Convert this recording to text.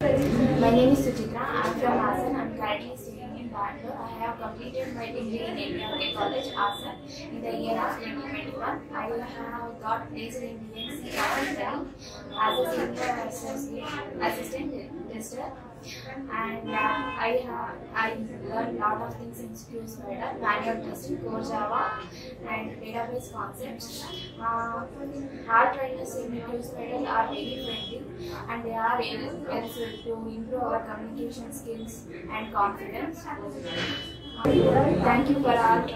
My name is Suchitra. From Hassan. I'm currently studying in Bangalore. I have completed my degree in MBA College, Hassan, in the year of 2021. I have got placed in Accounting as a senior associate, assistant tester. And uh, I have I learned a lot of things in Spider, manual testing, core Java, and database concepts. Uh, our trainers in Spider are very friendly and they are able to improve our communication skills and confidence. Thank you for our